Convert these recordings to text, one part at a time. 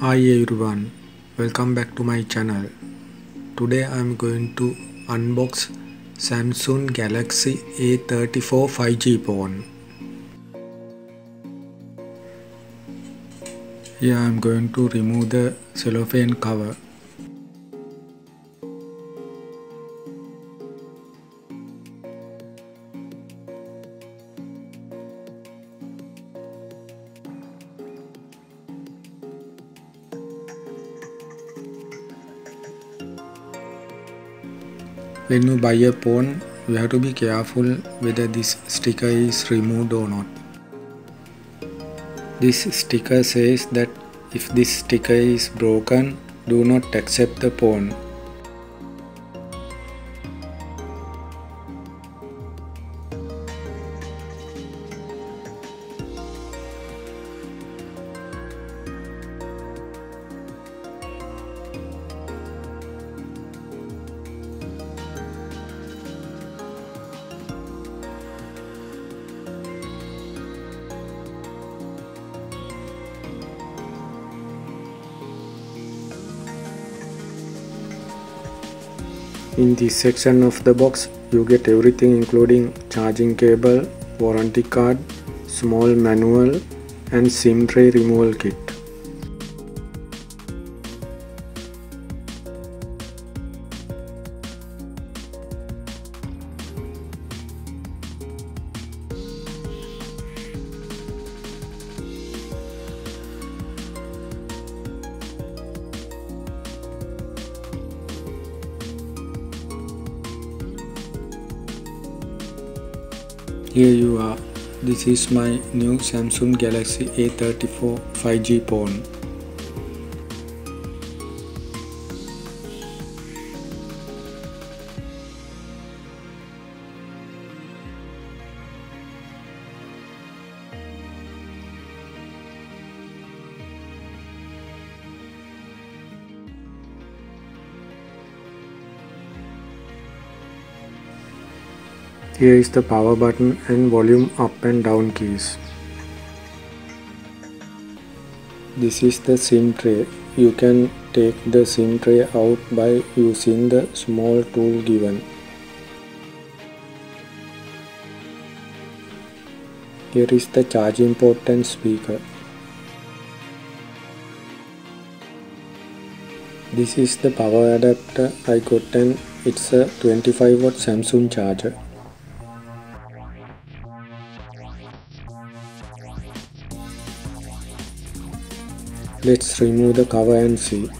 Hi everyone, welcome back to my channel. Today I am going to unbox Samsung Galaxy A34 5G phone. Here I am going to remove the cellophane cover. When you buy a phone, you have to be careful whether this sticker is removed or not. This sticker says that if this sticker is broken, do not accept the phone. In this section of the box, you get everything including charging cable, warranty card, small manual and SIM tray removal kit. Here you are. This is my new Samsung Galaxy A34 5G phone. Here is the power button and volume up and down keys. This is the SIM tray. You can take the SIM tray out by using the small tool given. Here is the charging port and speaker. This is the power adapter I got and it's a 25 watt Samsung charger. Let's remove the cover and see.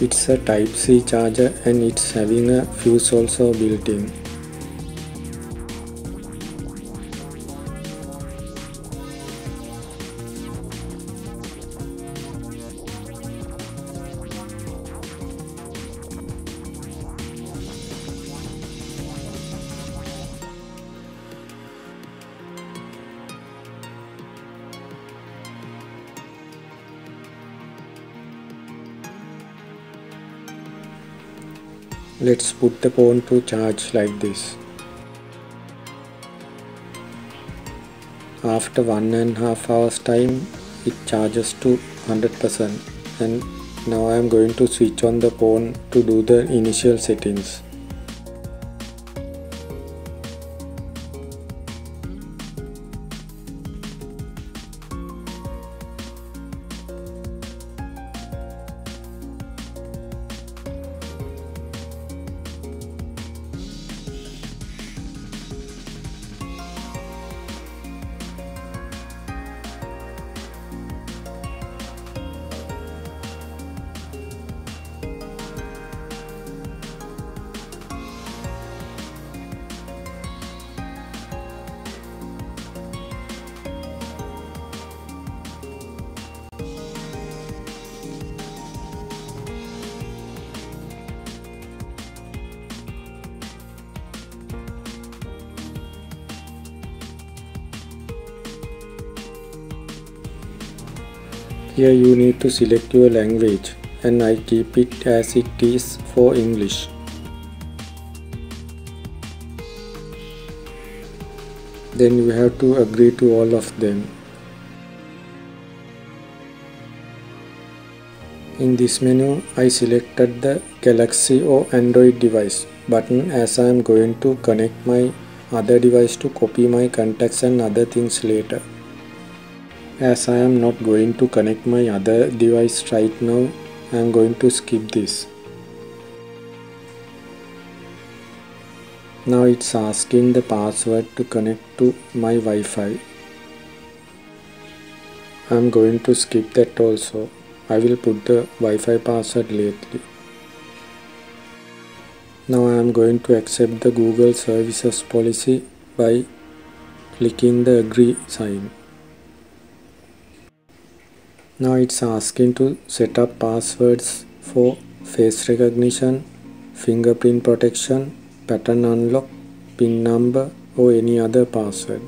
It's a type C charger and it's having a fuse also built in. Let's put the phone to charge like this. After one and a half hours time it charges to 100% and now I am going to switch on the phone to do the initial settings. Here you need to select your language and I keep it as it is for English. Then you have to agree to all of them. In this menu, I selected the Galaxy or Android device button as I am going to connect my other device to copy my contacts and other things later. As I am not going to connect my other device right now, I am going to skip this. Now it's asking the password to connect to my Wi-Fi. I am going to skip that also. I will put the Wi-Fi password lately. Now I am going to accept the Google Services policy by clicking the agree sign. Now it's asking to set up passwords for face recognition, fingerprint protection, pattern unlock, pin number or any other password.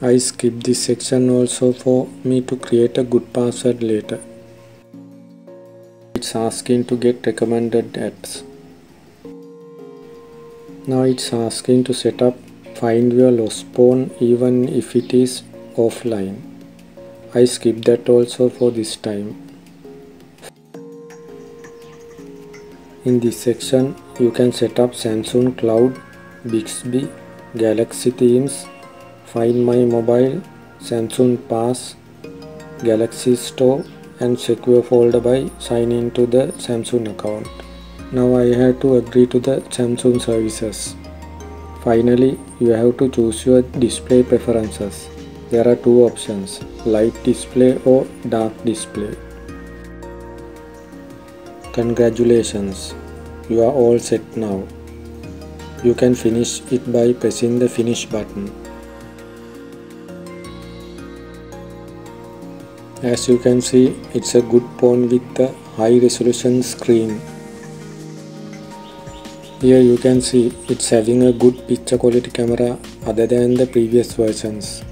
I skip this section also for me to create a good password later. It's asking to get recommended apps. Now it's asking to set up find your lost phone even if it is offline. I skip that also for this time. In this section you can set up Samsung Cloud, Bixby, Galaxy themes Find My Mobile, Samsung Pass, Galaxy Store and secure folder by signing to the Samsung account. Now I have to agree to the Samsung services. Finally, you have to choose your display preferences. There are two options, light display or dark display. Congratulations, you are all set now. You can finish it by pressing the finish button. As you can see, it's a good phone with a high resolution screen. Here you can see it's having a good picture quality camera other than the previous versions.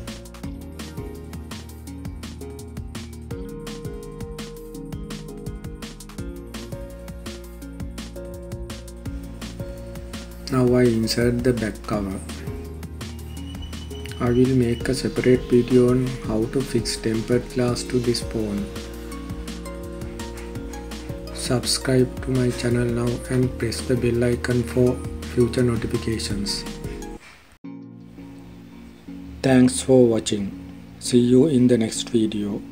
Now I insert the back cover. I will make a separate video on how to fix tempered glass to this phone. Subscribe to my channel now and press the bell icon for future notifications. Thanks for watching. See you in the next video.